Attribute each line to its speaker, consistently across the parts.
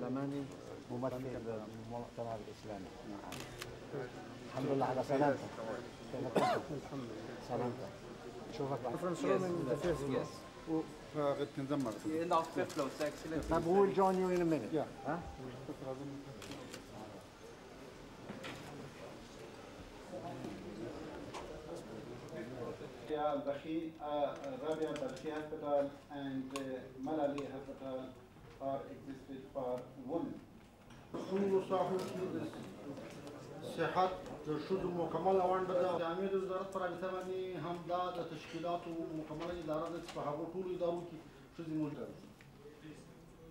Speaker 1: برلماني ممثل بالمؤتمر الاسلامي نعم الحمد لله على سلامتك سلامتك نشوفك بعد join you in a minute
Speaker 2: yeah. huh?
Speaker 1: ها؟
Speaker 2: Al-Bakhi, uh, Rabia Balkhi Hospital and uh, Malali Hospital are existed for women.
Speaker 3: څومره صاحب صحت د ښځو مکمله ونډه ده جامع د وزارت پر رابطه باندې هم دا د تشکیلاتو مکمله اداره چې په هغو ټولو ادارو کې ښځې موجوده دي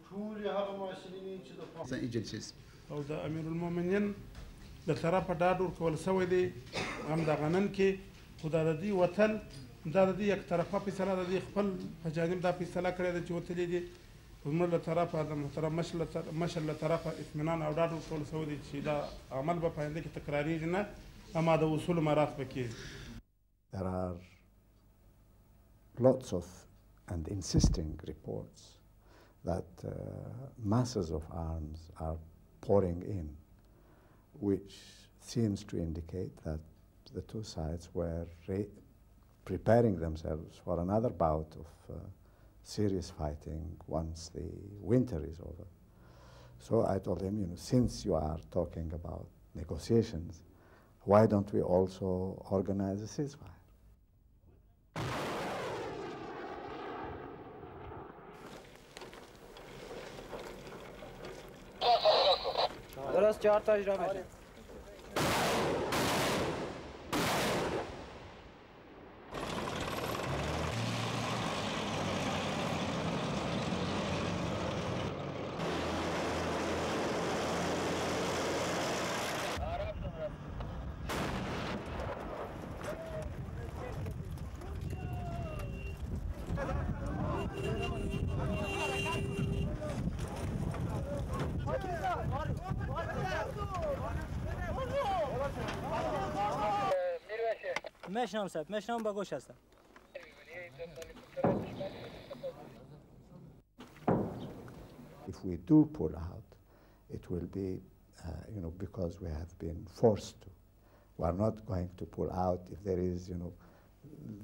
Speaker 3: ټولې هغه محصلینې چې د.
Speaker 4: او د امیر المؤمنین د طرفه ډاډ ورکول سوی دی هم د غنن کې خو دا د دې وتل دا د دې یک طرفه فیصله د دې خپل په جانب دا فیصله کړې ده چې وتلې دي. زموږ له طرفه د محترم مشر له طرفه اطمینان او ډاډ ورکول سوی دی چې دا عمل به په آینده کې تکرارېږي نه اما د اصول مراعات به کېږي
Speaker 5: There are lots of and insisting reports that uh, masses of arms are pouring in, which seems to indicate that the two sides were re- preparing themselves for another bout of uh, serious fighting once the winter is over. So I told him, you know, since you are talking about negotiations, why don't we also organize a ceasefire?
Speaker 1: درست چهار تا اجرا بشه
Speaker 6: میشنم صاحب میشنم با گوش هستم
Speaker 5: If we do pull out, it will be, uh, you know, because we have been forced to. We are not going to pull out if there is, you know,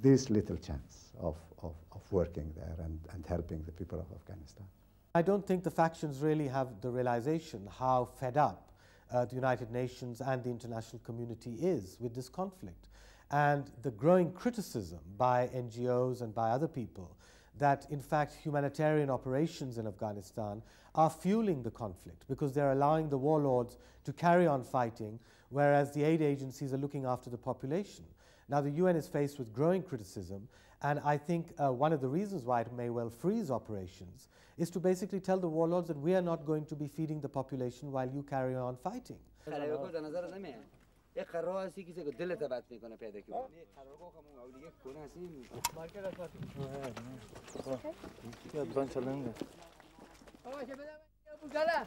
Speaker 5: this little chance of, of, of working there and, and helping the people of Afghanistan.
Speaker 7: I don't think the factions really have the realization how fed up uh, the United Nations and the international community is with this conflict. And the growing criticism by NGOs and by other people that, in fact, humanitarian operations in Afghanistan are fueling the conflict because they're allowing the warlords to carry on fighting, whereas the aid agencies are looking after the population. Now, the UN is faced with growing criticism, and I think uh, one of the reasons why it may well freeze operations is to basically tell the warlords that we are not going to be feeding the population while you carry on fighting.
Speaker 8: یه قرار هستی کسی که دلت بد می‌کنه پیدا کنه نه قرارگاه همون اولیه کنه هستیم مارکت افتاد خب یه دوان چلنگ
Speaker 6: آقا چه بدم بوگالا